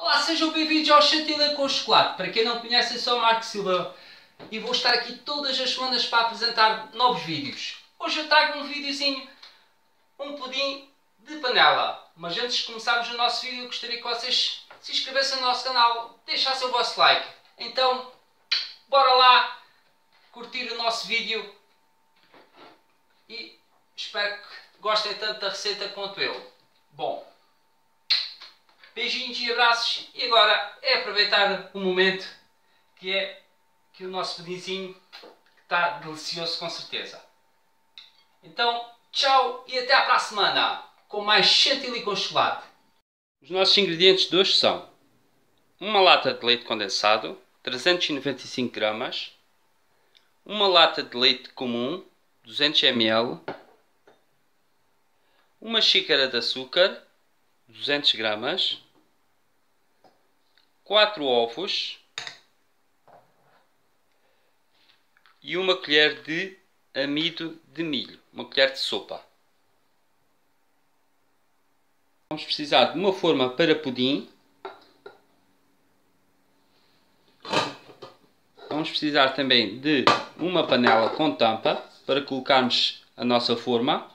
Olá, sejam bem-vindos ao Chantilly com Chocolate. Para quem não conhece, eu sou o Marco Silva e vou estar aqui todas as semanas para apresentar novos vídeos. Hoje eu trago um videozinho, um pudim de panela. Mas antes de começarmos o nosso vídeo, gostaria que vocês se inscrevessem no nosso canal, deixassem o vosso like. Então, bora lá curtir o nosso vídeo e espero que gostem tanto da receita quanto eu. Bom, beijinhos e abraços e agora é aproveitar o momento que é que o nosso pudinzinho está delicioso com certeza. Então, tchau e até para a semana com mais chantilly com chocolate. Os nossos ingredientes de hoje são uma lata de leite condensado, 395 gramas, uma lata de leite comum, 200 ml, uma xícara de açúcar, 200 gramas, 4 ovos e uma colher de amido de milho, uma colher de sopa. Vamos precisar de uma forma para pudim. Vamos precisar também de uma panela com tampa para colocarmos a nossa forma.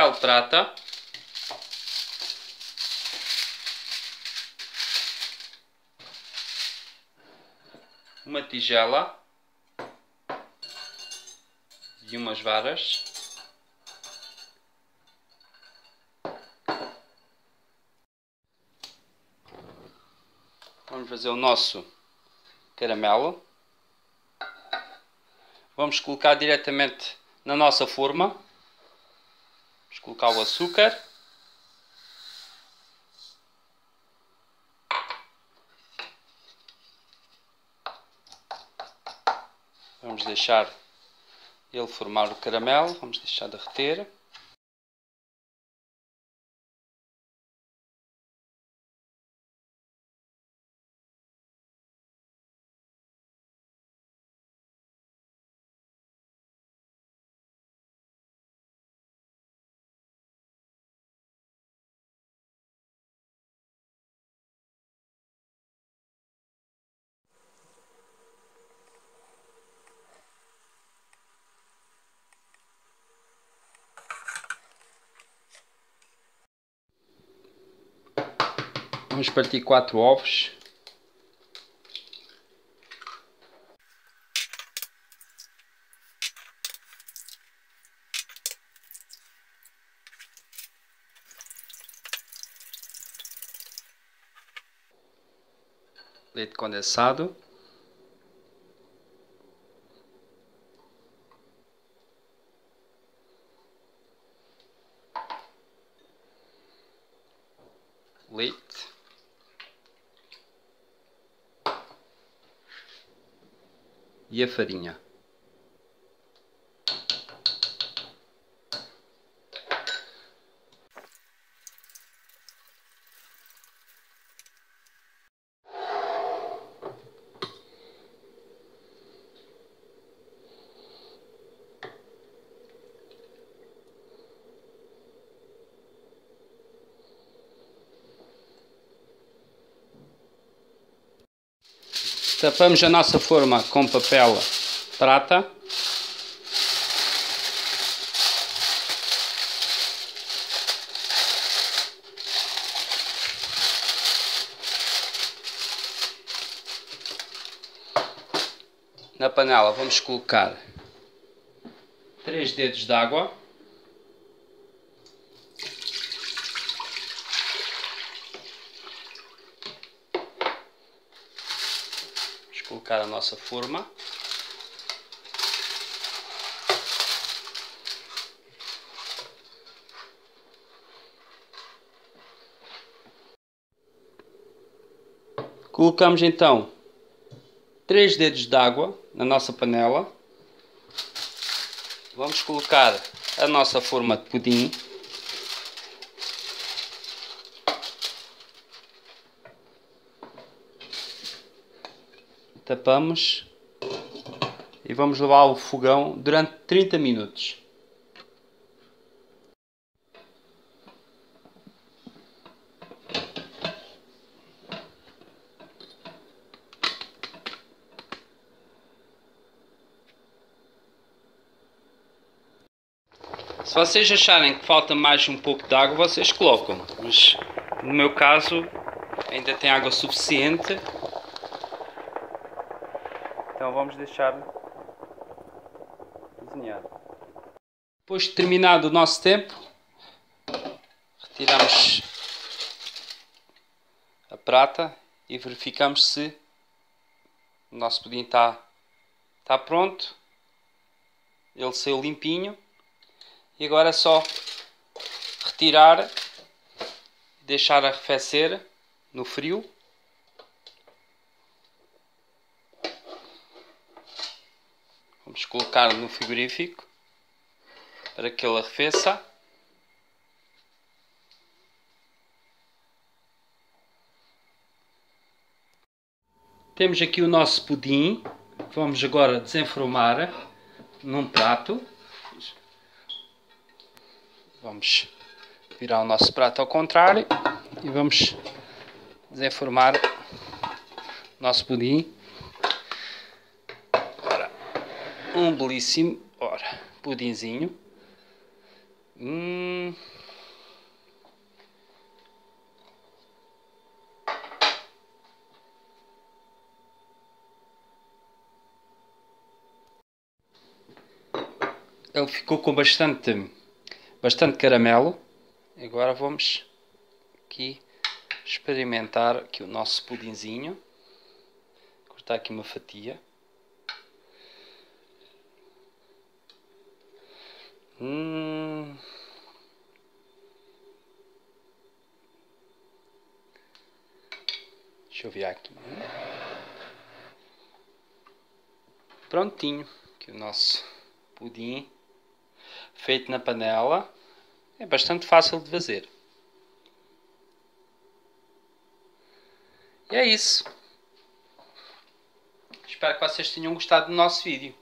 Papel prata. Uma tigela e umas varas. Vamos fazer o nosso caramelo. Vamos colocar diretamente na nossa forma. Vamos colocar o açúcar. Vamos deixar ele formar o caramelo. Vamos deixar derreter. Vamos partir quatro ovos. Leite condensado. Leite. E a farinha. Tapamos a nossa forma com papel prata. Na panela vamos colocar três dedos de água. Colocar a nossa forma. Colocamos então três dedos de água na nossa panela. Vamos colocar a nossa forma de pudim. Tapamos e vamos levar ao fogão durante 30 minutos. Se vocês acharem que falta mais um pouco de água, vocês colocam. Mas no meu caso ainda tem água suficiente. Então vamos deixar cozinhar. Depois de terminado o nosso tempo, retiramos a prata e verificamos se o nosso pudim está, está pronto. Ele saiu limpinho. E agora é só retirar deixar arrefecer no frio. Vamos colocar no frigorífico para que ele arrefeça. Temos aqui o nosso pudim. Vamos agora desenformar num prato. Vamos virar o nosso prato ao contrário e vamos desenformar o nosso pudim. Ora, um belíssimo ora, pudinzinho. Hum. Ele ficou com bastante bastante caramelo. Agora vamos aqui experimentar aqui o nosso pudinzinho. Cortar aqui uma fatia. Hum. Deixa eu ver aqui. Prontinho. Aqui o nosso pudim feito na panela. É bastante fácil de fazer. E é isso. Espero que vocês tenham gostado do nosso vídeo.